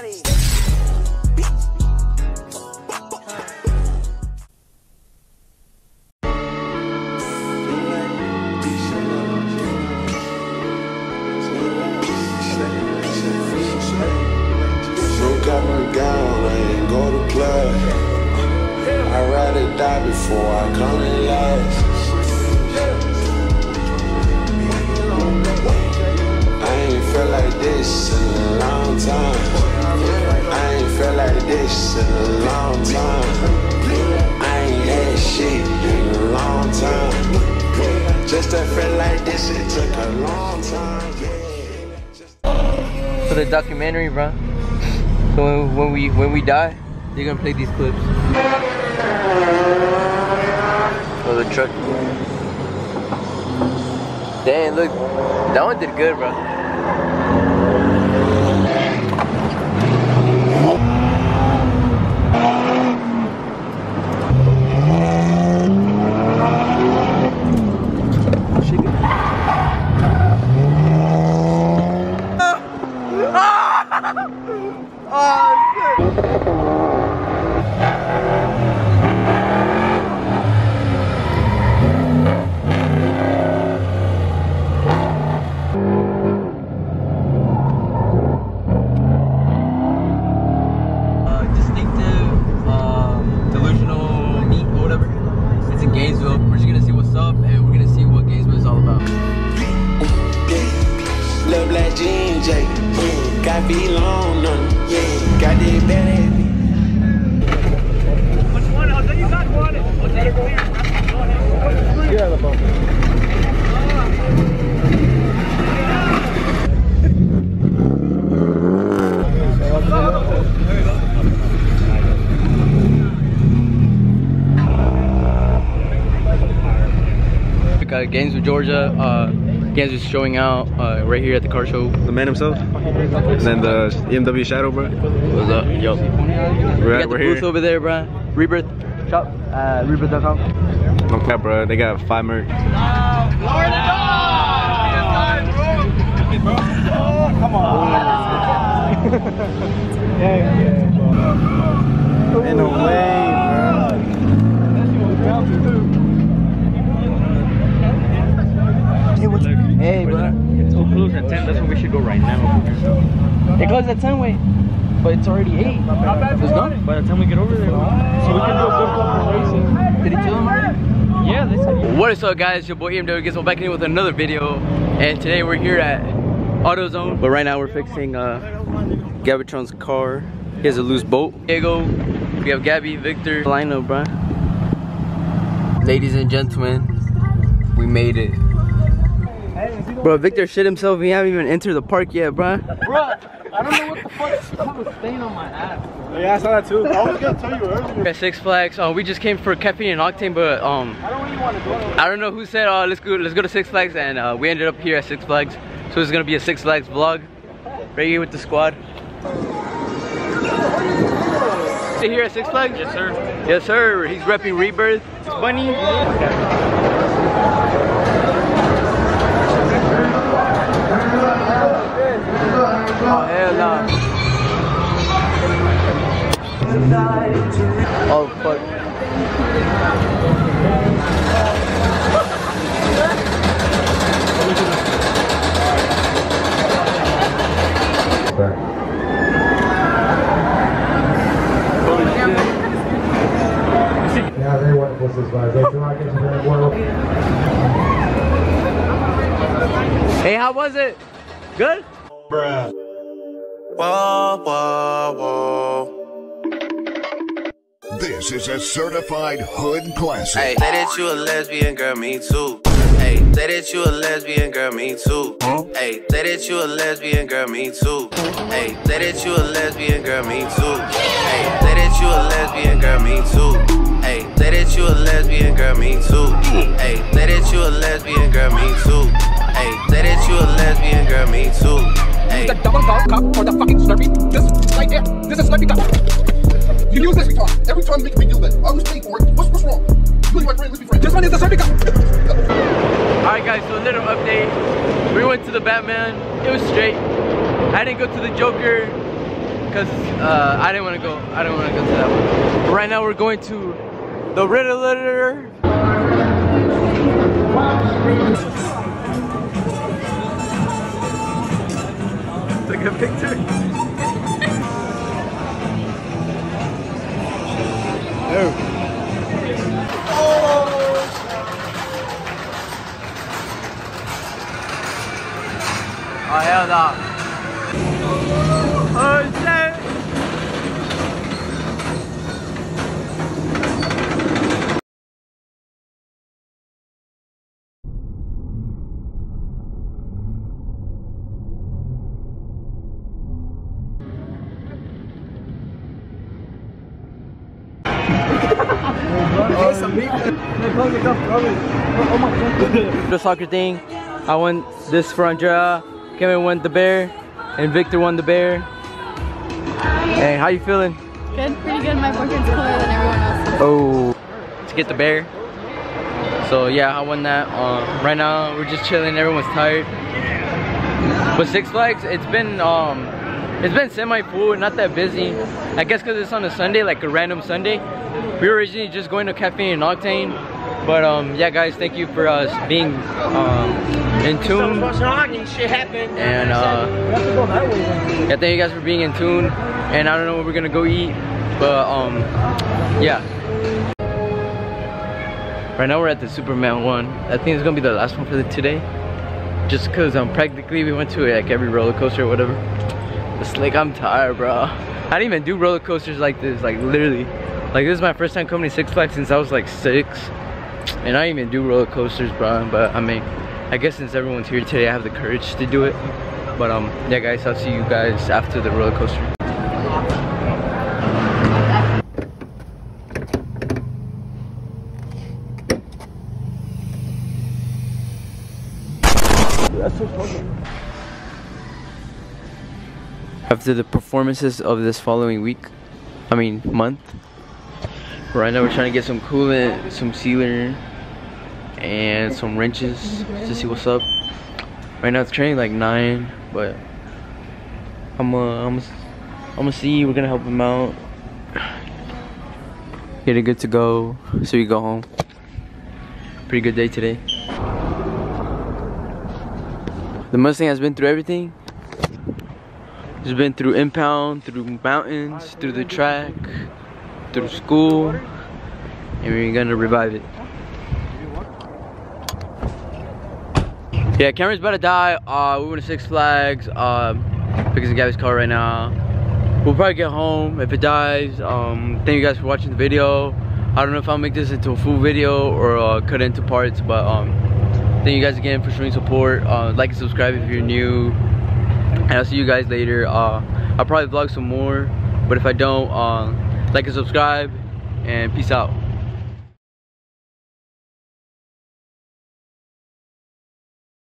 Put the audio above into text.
body. I'd rather die before I come in last. I ain't felt like this in a long time. This in a long time. I ain't had shit in a long time. Just to feel like this, it took a long time. For the documentary, bro. So when, when we when we die, they're gonna play these clips. Oh, the truck. Dang, look, that one did good, bro. Uh, yeah. Got feet long on yeah. Got that bad Uh, Gainesville, Georgia. Uh, Gainesville's showing out uh, right here at the car show. the man himself, and then the EMW Shadow, bro. What's up? Yo. We We're, got the we're booth here. over there, bro. Rebirth shop. Uh, rebirth.com. Okay, bro. They got five merch. Ain't no way, Hey, bro. It's so close at 10, that's when we should go right now. It closes at 10, wait. But it's already 8. It's done? By the time we get over there, so we can do a good couple races. Did he tell him already? Yeah, they said What is up guys, your boy EMW gets back in with another video and today we're here at AutoZone but right now we're fixing uh, Gabitron's car. He has a loose bolt. Diego, we have Gabby, Victor, Lino, bro. Ladies and gentlemen, we made it. Bro, Victor shit himself, he haven't even entered the park yet, bro. Bro, I don't know what the fuck was staying on my ass. Yeah, I saw that too. I was gonna tell you earlier. At Six Flags, uh, we just came for caffeine and octane, but um, I don't really want to go. I don't know who said, uh, let's go, let's go to Six Flags, and uh, we ended up here at Six Flags. So it's gonna be a Six Flags vlog, right here with the squad. Stay here at Six Flags? Yes, sir. Yes, sir. He's repping Rebirth. It's Bunny. Fuck. Yeah, very wonderful Six Flags. They feel like it's very. Hey, how was it? Good? Whoa, whoa, whoa. This is a certified hood classic. Hey, say that you a lesbian girl, me too. Hey, say that you a lesbian girl, me too. Hey, say that you a lesbian girl, me too. Hey, say that you a lesbian girl, me too. Hey, say that you a lesbian girl, me too. Hey, say that you a lesbian girl, me too. Hey, say that you a lesbian girl, me too. Hey, say that you a lesbian girl, me too. Hey. the double golf cup or the fucking Slurpee. This right here. This is Slurpee cup. You use this every time. Every time you make a big deal that I always pay for it. What's what's wrong? Really, my friend, let's be friends. This one is the Slurpee cup. Alright guys, so a little update. We went to the Batman. It was straight. I didn't go to the Joker. because uh, I didn't want to go. I didn't want to go to that one. But right now we're going to the Riddler. Take a picture. Oh no. Oh the soccer thing. I won this for Andrea. Kevin won the bear, and Victor won the bear. Hey, how you feeling? Good, pretty good. My boyfriend's cooler than everyone else. Oh, to get the bear. So yeah, I won that. Uh, right now we're just chilling. Everyone's tired. But Six Flags, it's been um, it's been semi full, not that busy. I guess because it's on a Sunday, like a random Sunday. We were originally just going to Caffeine and Octane, but um, yeah, guys, thank you for us being um, in tune. And uh, yeah, thank you guys for being in tune. And I don't know what we're gonna go eat, but um, yeah. Right now we're at the Superman one. I think it's gonna be the last one for the today. Just cause um practically we went to like every roller coaster or whatever. It's like I'm tired, bro. I didn't even do roller coasters like this, like literally. Like this is my first time coming to Six Flags since I was like six. And I even do roller coasters, bro. But I mean, I guess since everyone's here today, I have the courage to do it. But um, yeah, guys, I'll see you guys after the roller coaster. After the performances of this following week, I mean month, right now we're trying to get some coolant, some sealer, and some wrenches to see what's up. Right now it's training like nine, but I'm uh, I'm I'm gonna see. We're gonna help him out. Get it good to go, so we go home. Pretty good day today. The Mustang has been through everything. It's been through impound, through mountains, through the track, through school, and we're gonna revive it. Yeah, Cameron's about to die. Uh, we went to Six Flags, um, fixing Gabby's car right now. We'll probably get home if it dies. Um, thank you guys for watching the video. I don't know if I'll make this into a full video or uh, cut into parts, but um, thank you guys again for showing support. Uh, like and subscribe if you're new. And I'll see you guys later. Uh, I'll probably vlog some more, but if I don't, uh, like and subscribe, and peace out.